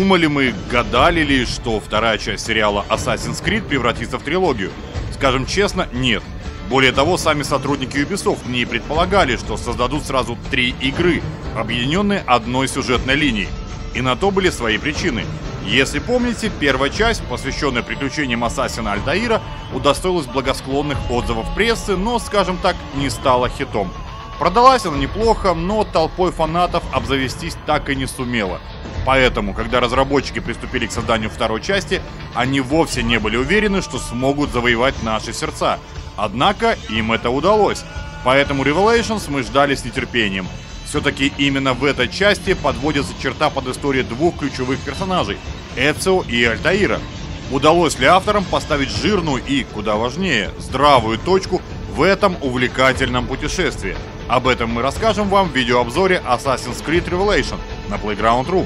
Думали мы, гадали ли, что вторая часть сериала Assassin's Creed превратится в трилогию? Скажем честно, нет. Более того, сами сотрудники Ubisoft не предполагали, что создадут сразу три игры, объединенные одной сюжетной линией. И на то были свои причины. Если помните, первая часть, посвященная приключениям Ассасина Альтаира, удостоилась благосклонных отзывов прессы, но, скажем так, не стала хитом. Продалась она неплохо, но толпой фанатов обзавестись так и не сумела. Поэтому, когда разработчики приступили к созданию второй части, они вовсе не были уверены, что смогут завоевать наши сердца – Однако им это удалось. Поэтому Revelations мы ждали с нетерпением. Все-таки именно в этой части подводится черта под историю двух ключевых персонажей – Эцио и Альтаира. Удалось ли авторам поставить жирную и, куда важнее, здравую точку в этом увлекательном путешествии? Об этом мы расскажем вам в видеообзоре Assassin's Creed Revelation на Playground.ru.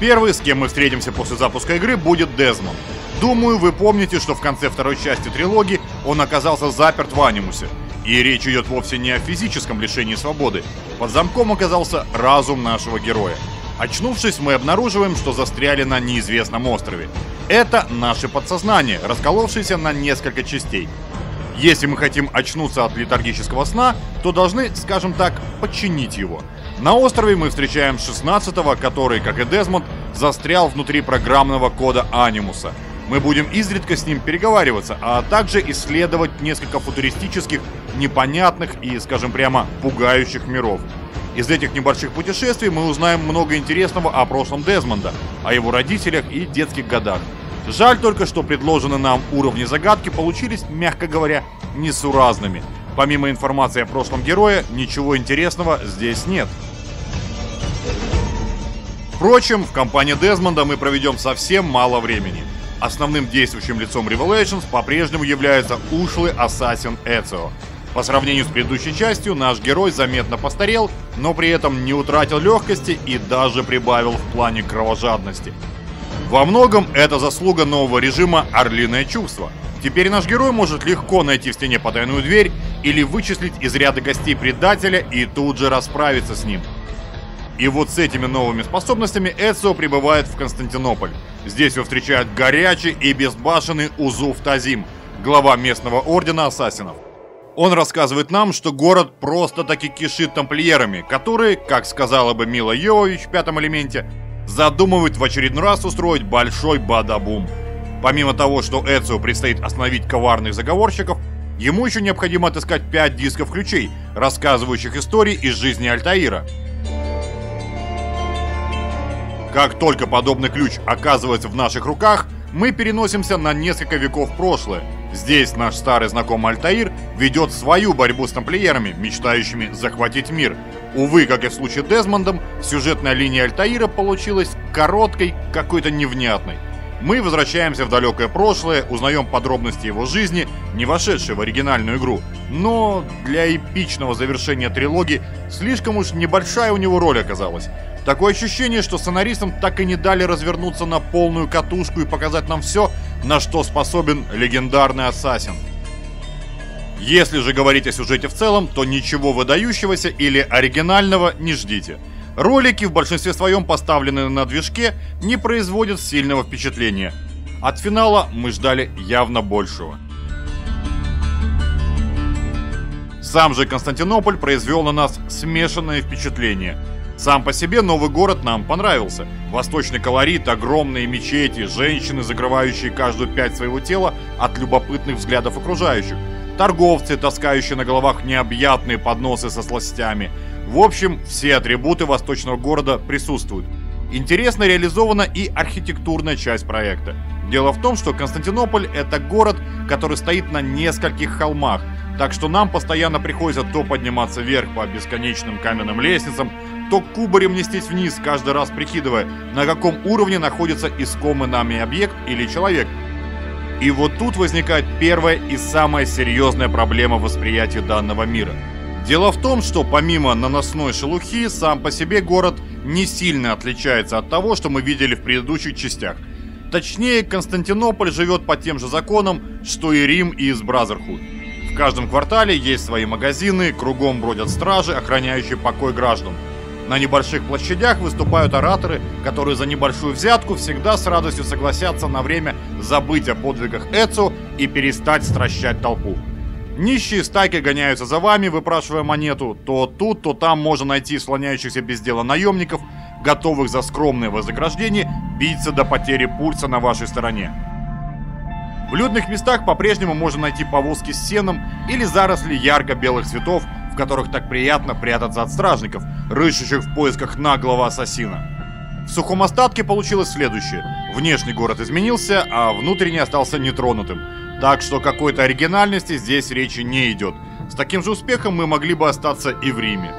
Первый, с кем мы встретимся после запуска игры, будет Дезмонд. Думаю, вы помните, что в конце второй части трилогии он оказался заперт в анимусе. И речь идет вовсе не о физическом лишении свободы. Под замком оказался разум нашего героя. Очнувшись, мы обнаруживаем, что застряли на неизвестном острове. Это наше подсознание, расколовшееся на несколько частей. Если мы хотим очнуться от летаргического сна, то должны, скажем так, подчинить его. На острове мы встречаем 16-го, который, как и Дезмонд, застрял внутри программного кода Анимуса – мы будем изредка с ним переговариваться, а также исследовать несколько футуристических, непонятных и, скажем прямо, пугающих миров. Из этих небольших путешествий мы узнаем много интересного о прошлом Дезмонда, о его родителях и детских годах. Жаль только, что предложенные нам уровни загадки получились, мягко говоря, несуразными. Помимо информации о прошлом герое, ничего интересного здесь нет. Впрочем, в компании Дезмонда мы проведем совсем мало времени – Основным действующим лицом Revelations по-прежнему является ушлый ассасин Эцио. По сравнению с предыдущей частью, наш герой заметно постарел, но при этом не утратил легкости и даже прибавил в плане кровожадности. Во многом это заслуга нового режима «Орлиное чувство». Теперь наш герой может легко найти в стене потайную дверь или вычислить из ряда гостей предателя и тут же расправиться с ним – и вот с этими новыми способностями Эцио прибывает в Константинополь. Здесь его встречает горячий и безбашенный Узуф Тазим, глава местного ордена ассасинов. Он рассказывает нам, что город просто-таки кишит тамплиерами, которые, как сказала бы Мила Йовович в пятом элементе, задумывают в очередной раз устроить большой бадабум. Помимо того, что Эцио предстоит остановить коварных заговорщиков, ему еще необходимо отыскать 5 дисков ключей, рассказывающих истории из жизни Альтаира – как только подобный ключ оказывается в наших руках, мы переносимся на несколько веков в прошлое. Здесь наш старый знакомый Альтаир ведет свою борьбу с тамплиерами, мечтающими захватить мир. Увы, как и в случае Дезмондом, сюжетная линия Альтаира получилась короткой, какой-то невнятной. Мы возвращаемся в далекое прошлое, узнаем подробности его жизни, не вошедшие в оригинальную игру. Но для эпичного завершения трилогии слишком уж небольшая у него роль оказалась. Такое ощущение, что сценаристам так и не дали развернуться на полную катушку и показать нам все, на что способен легендарный Ассасин. Если же говорить о сюжете в целом, то ничего выдающегося или оригинального не ждите. Ролики в большинстве своем поставленные на движке не производят сильного впечатления. От финала мы ждали явно большего. Сам же Константинополь произвел на нас смешанное впечатление. Сам по себе новый город нам понравился. Восточный колорит, огромные мечети, женщины, закрывающие каждую пять своего тела от любопытных взглядов окружающих, торговцы, таскающие на головах необъятные подносы со сластями – в общем, все атрибуты восточного города присутствуют. Интересно реализована и архитектурная часть проекта. Дело в том, что Константинополь – это город, который стоит на нескольких холмах, так что нам постоянно приходится то подниматься вверх по бесконечным каменным лестницам, то кубарем нестись вниз, каждый раз прикидывая, на каком уровне находится искомый нами объект или человек. И вот тут возникает первая и самая серьезная проблема восприятия данного мира – Дело в том, что помимо наносной шелухи, сам по себе город не сильно отличается от того, что мы видели в предыдущих частях. Точнее, Константинополь живет по тем же законам, что и Рим из Бразерхуд. В каждом квартале есть свои магазины, кругом бродят стражи, охраняющие покой граждан. На небольших площадях выступают ораторы, которые за небольшую взятку всегда с радостью согласятся на время забыть о подвигах Эцу и перестать стращать толпу. Нищие стайки гоняются за вами, выпрашивая монету. То тут, то там можно найти слоняющихся без дела наемников, готовых за скромное вознаграждение биться до потери пульса на вашей стороне. В людных местах по-прежнему можно найти повозки с сеном или заросли ярко-белых цветов, которых так приятно прятаться от стражников, рыщущих в поисках наглого ассасина. В сухом остатке получилось следующее. Внешний город изменился, а внутренний остался нетронутым. Так что какой-то оригинальности здесь речи не идет. С таким же успехом мы могли бы остаться и в Риме.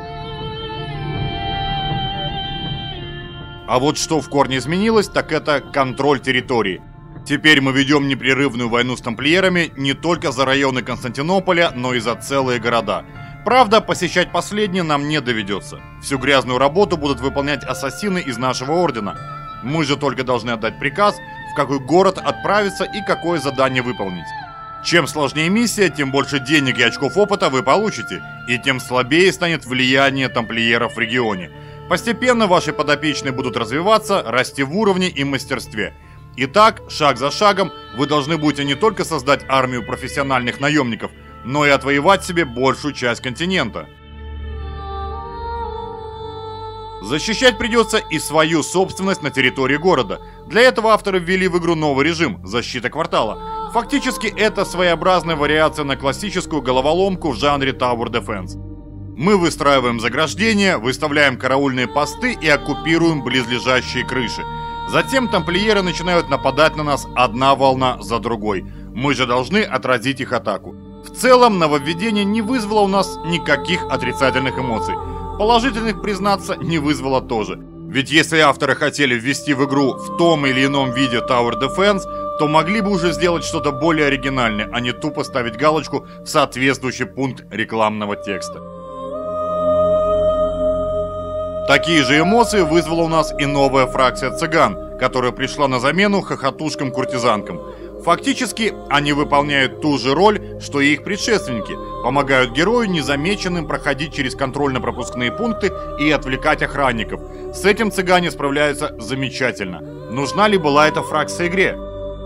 А вот что в корне изменилось, так это контроль территории. Теперь мы ведем непрерывную войну с тамплиерами не только за районы Константинополя, но и за целые города. Правда, посещать последние нам не доведется. Всю грязную работу будут выполнять ассасины из нашего ордена. Мы же только должны отдать приказ, в какой город отправиться и какое задание выполнить. Чем сложнее миссия, тем больше денег и очков опыта вы получите, и тем слабее станет влияние тамплиеров в регионе. Постепенно ваши подопечные будут развиваться, расти в уровне и мастерстве – Итак, шаг за шагом вы должны будете не только создать армию профессиональных наемников, но и отвоевать себе большую часть континента. Защищать придется и свою собственность на территории города. Для этого авторы ввели в игру новый режим – защита квартала. Фактически это своеобразная вариация на классическую головоломку в жанре Tower Defense. Мы выстраиваем заграждения, выставляем караульные посты и оккупируем близлежащие крыши – Затем тамплиеры начинают нападать на нас одна волна за другой. Мы же должны отразить их атаку. В целом, нововведение не вызвало у нас никаких отрицательных эмоций. Положительных, признаться, не вызвало тоже. Ведь если авторы хотели ввести в игру в том или ином виде Tower Defense, то могли бы уже сделать что-то более оригинальное, а не тупо ставить галочку в соответствующий пункт рекламного текста. Такие же эмоции вызвала у нас и новая фракция цыган, которая пришла на замену хохотушкам-куртизанкам. Фактически, они выполняют ту же роль, что и их предшественники, помогают герою незамеченным проходить через контрольно-пропускные пункты и отвлекать охранников. С этим цыгане справляются замечательно. Нужна ли была эта фракция игре?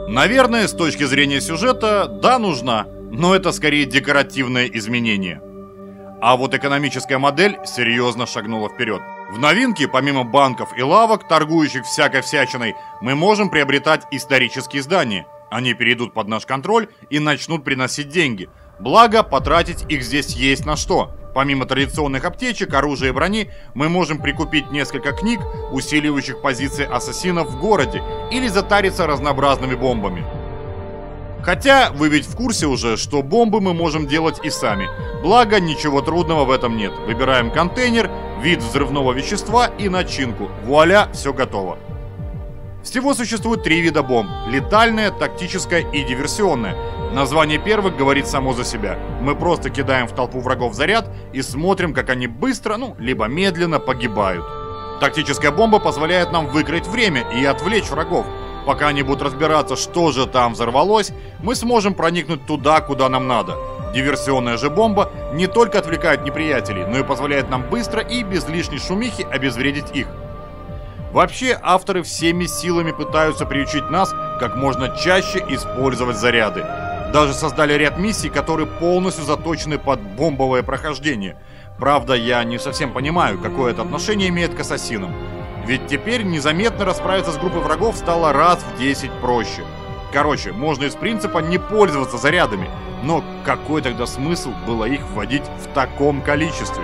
Наверное, с точки зрения сюжета, да, нужна, но это скорее декоративное изменение. А вот экономическая модель серьезно шагнула вперед. В новинке, помимо банков и лавок, торгующих всякой всячиной, мы можем приобретать исторические здания. Они перейдут под наш контроль и начнут приносить деньги. Благо, потратить их здесь есть на что. Помимо традиционных аптечек, оружия и брони, мы можем прикупить несколько книг, усиливающих позиции ассасинов в городе, или затариться разнообразными бомбами. Хотя, вы ведь в курсе уже, что бомбы мы можем делать и сами. Благо, ничего трудного в этом нет. Выбираем контейнер, вид взрывного вещества и начинку. Вуаля, все готово. Всего существует три вида бомб. Летальная, тактическая и диверсионная. Название первых говорит само за себя. Мы просто кидаем в толпу врагов заряд и смотрим, как они быстро, ну, либо медленно погибают. Тактическая бомба позволяет нам выиграть время и отвлечь врагов. Пока они будут разбираться, что же там взорвалось, мы сможем проникнуть туда, куда нам надо. Диверсионная же бомба не только отвлекает неприятелей, но и позволяет нам быстро и без лишней шумихи обезвредить их. Вообще, авторы всеми силами пытаются приучить нас как можно чаще использовать заряды. Даже создали ряд миссий, которые полностью заточены под бомбовое прохождение. Правда, я не совсем понимаю, какое это отношение имеет к ассасинам. Ведь теперь незаметно расправиться с группой врагов стало раз в 10 проще. Короче, можно из принципа не пользоваться зарядами, но какой тогда смысл было их вводить в таком количестве?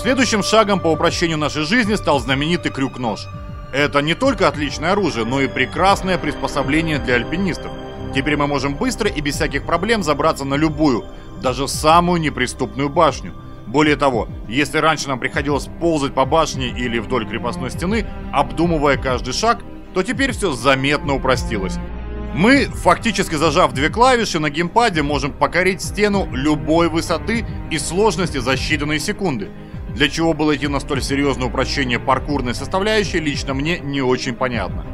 Следующим шагом по упрощению нашей жизни стал знаменитый крюк-нож. Это не только отличное оружие, но и прекрасное приспособление для альпинистов. Теперь мы можем быстро и без всяких проблем забраться на любую, даже самую неприступную башню – более того, если раньше нам приходилось ползать по башне или вдоль крепостной стены, обдумывая каждый шаг, то теперь все заметно упростилось. Мы, фактически зажав две клавиши на геймпаде, можем покорить стену любой высоты и сложности за считанные секунды. Для чего было идти на столь серьезное упрощение паркурной составляющей, лично мне не очень понятно.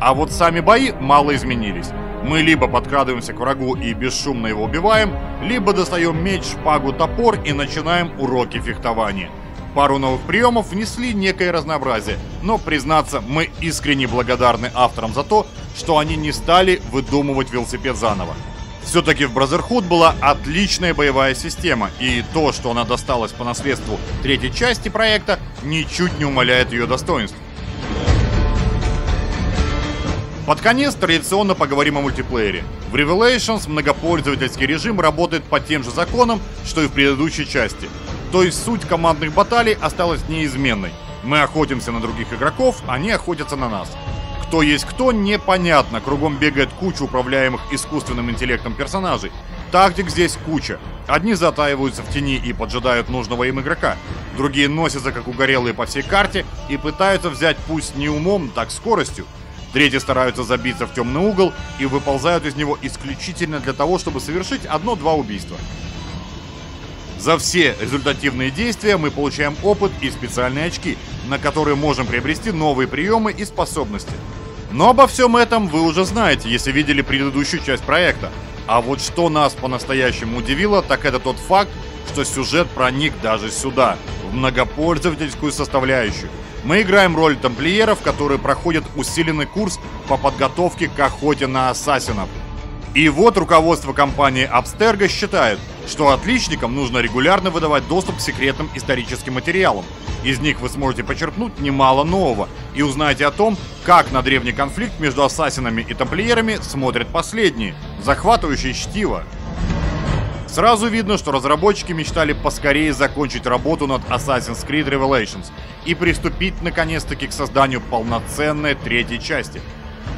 А вот сами бои мало изменились. Мы либо подкрадываемся к врагу и бесшумно его убиваем, либо достаем меч, шпагу, топор и начинаем уроки фехтования. Пару новых приемов внесли некое разнообразие, но, признаться, мы искренне благодарны авторам за то, что они не стали выдумывать велосипед заново. Все-таки в Brotherhood была отличная боевая система, и то, что она досталась по наследству третьей части проекта, ничуть не умаляет ее достоинств. Под конец традиционно поговорим о мультиплеере. В Revelations многопользовательский режим работает по тем же законам, что и в предыдущей части. То есть суть командных баталий осталась неизменной. Мы охотимся на других игроков, они охотятся на нас. Кто есть кто, непонятно. Кругом бегает куча управляемых искусственным интеллектом персонажей. Тактик здесь куча. Одни затаиваются в тени и поджидают нужного им игрока. Другие носятся как угорелые по всей карте и пытаются взять пусть не умом, так скоростью. Третьи стараются забиться в темный угол и выползают из него исключительно для того, чтобы совершить одно-два убийства. За все результативные действия мы получаем опыт и специальные очки, на которые можем приобрести новые приемы и способности. Но обо всем этом вы уже знаете, если видели предыдущую часть проекта. А вот что нас по-настоящему удивило, так это тот факт, что сюжет проник даже сюда, в многопользовательскую составляющую. Мы играем роль тамплиеров, которые проходят усиленный курс по подготовке к охоте на ассасинов. И вот руководство компании Abstergo считает, что отличникам нужно регулярно выдавать доступ к секретным историческим материалам. Из них вы сможете почерпнуть немало нового и узнаете о том, как на древний конфликт между ассасинами и тамплиерами смотрят последние, захватывающие чтиво. Сразу видно, что разработчики мечтали поскорее закончить работу над Assassin's Creed Revelations и приступить наконец-таки к созданию полноценной третьей части.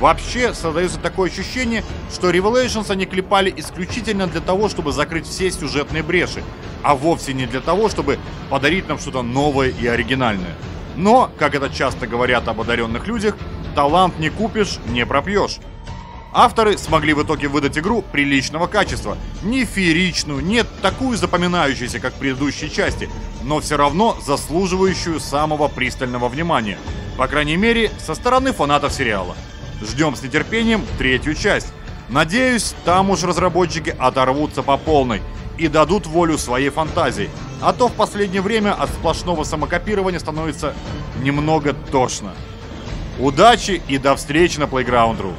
Вообще, создается такое ощущение, что Revelations они клепали исключительно для того, чтобы закрыть все сюжетные бреши, а вовсе не для того, чтобы подарить нам что-то новое и оригинальное. Но, как это часто говорят об одаренных людях, талант не купишь, не пропьешь. Авторы смогли в итоге выдать игру приличного качества. Не фееричную, не такую запоминающуюся, как в предыдущей части, но все равно заслуживающую самого пристального внимания. По крайней мере, со стороны фанатов сериала. Ждем с нетерпением третью часть. Надеюсь, там уж разработчики оторвутся по полной и дадут волю своей фантазии. А то в последнее время от сплошного самокопирования становится немного тошно. Удачи и до встречи на Playground.ru.